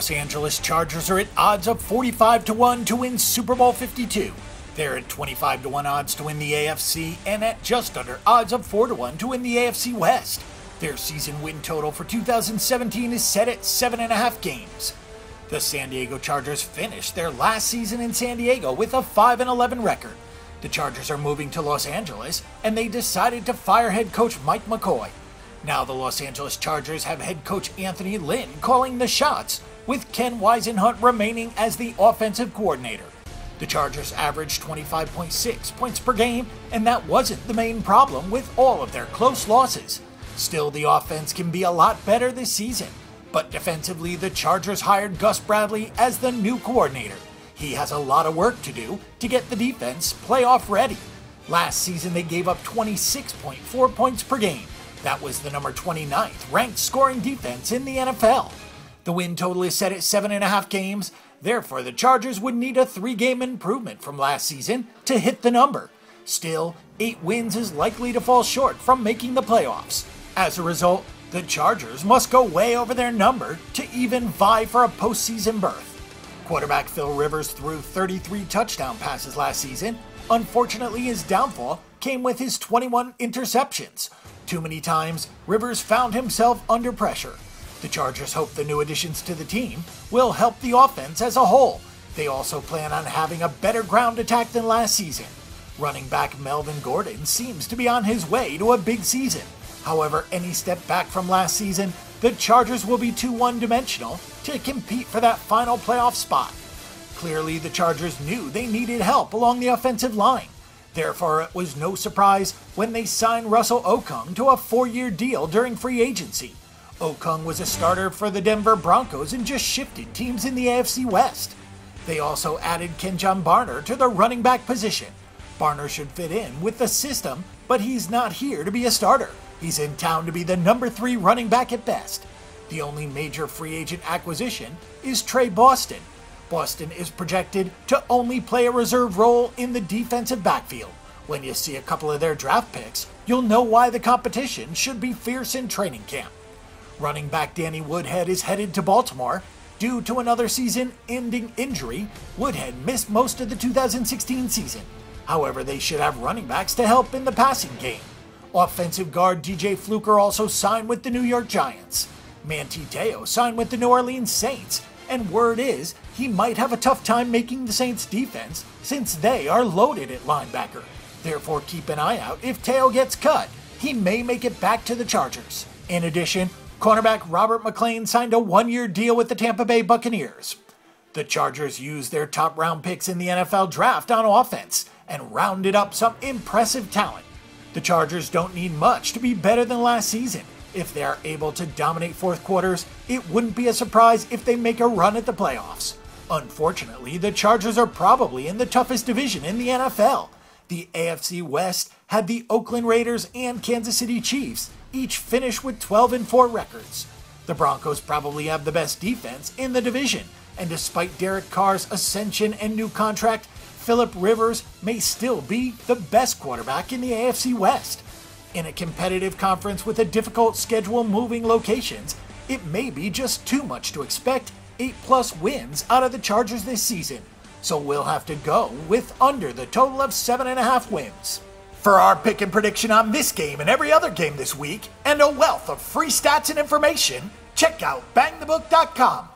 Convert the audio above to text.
Los Angeles Chargers are at odds of 45 to 1 to win Super Bowl 52. They're at 25 to 1 odds to win the AFC and at just under odds of 4 to 1 to win the AFC West. Their season win total for 2017 is set at 7.5 games. The San Diego Chargers finished their last season in San Diego with a 5 11 record. The Chargers are moving to Los Angeles, and they decided to fire head coach Mike McCoy. Now the Los Angeles Chargers have head coach Anthony Lynn calling the shots, with Ken Whisenhunt remaining as the offensive coordinator. The Chargers averaged 25.6 points per game, and that wasn't the main problem with all of their close losses. Still, the offense can be a lot better this season. But defensively, the Chargers hired Gus Bradley as the new coordinator. He has a lot of work to do to get the defense playoff ready. Last season, they gave up 26.4 points per game. That was the number 29th ranked scoring defense in the NFL. The win total is set at 7.5 games, therefore, the Chargers would need a three game improvement from last season to hit the number. Still, 8 wins is likely to fall short from making the playoffs. As a result, the Chargers must go way over their number to even vie for a postseason berth. Quarterback Phil Rivers threw 33 touchdown passes last season. Unfortunately, his downfall came with his 21 interceptions. Too many times, Rivers found himself under pressure. The Chargers hope the new additions to the team will help the offense as a whole. They also plan on having a better ground attack than last season. Running back Melvin Gordon seems to be on his way to a big season. However, any step back from last season, the Chargers will be too one dimensional to compete for that final playoff spot. Clearly, the Chargers knew they needed help along the offensive line. Therefore, it was no surprise when they signed Russell Okung to a four year deal during free agency. Okung was a starter for the Denver Broncos and just shifted teams in the AFC West. They also added Kenjon Barner to the running back position. Barner should fit in with the system, but he's not here to be a starter. He's in town to be the number three running back at best. The only major free agent acquisition is Tre Boston. Boston is projected to only play a reserve role in the defensive backfield. When you see a couple of their draft picks, you'll know why the competition should be fierce in training camp. Running back Danny Woodhead is headed to Baltimore. Due to another season ending injury, Woodhead missed most of the 2016 season. However, they should have running backs to help in the passing game. Offensive guard DJ Fluker also signed with the New York Giants. Manti Te'o signed with the New Orleans Saints, and word is he might have a tough time making the Saints defense since they are loaded at linebacker. Therefore, keep an eye out if Te'o gets cut. He may make it back to the Chargers. In addition, cornerback Robert McClain signed a one year deal with the Tampa Bay Buccaneers. The Chargers used their top round picks in the NFL draft on offense and rounded up some impressive talent. The Chargers don't need much to be better than last season. If they are able to dominate fourth quarters, it wouldn't be a surprise if they make a run at the playoffs. Unfortunately, the Chargers are probably in the toughest division in the NFL. The AFC West had the Oakland Raiders and Kansas City Chiefs each finish with 12 and 4 records. The Broncos probably have the best defense in the division, and despite Derek Carr's ascension and new contract, Philip Rivers may still be the best quarterback in the AFC West. In a competitive conference with a difficult schedule moving locations, it may be just too much to expect 8 plus wins out of the Chargers this season, so we'll have to go with under the total of 7.5 wins. For our pick and prediction on this game and every other game this week, and a wealth of free stats and information, check out bangthebook.com.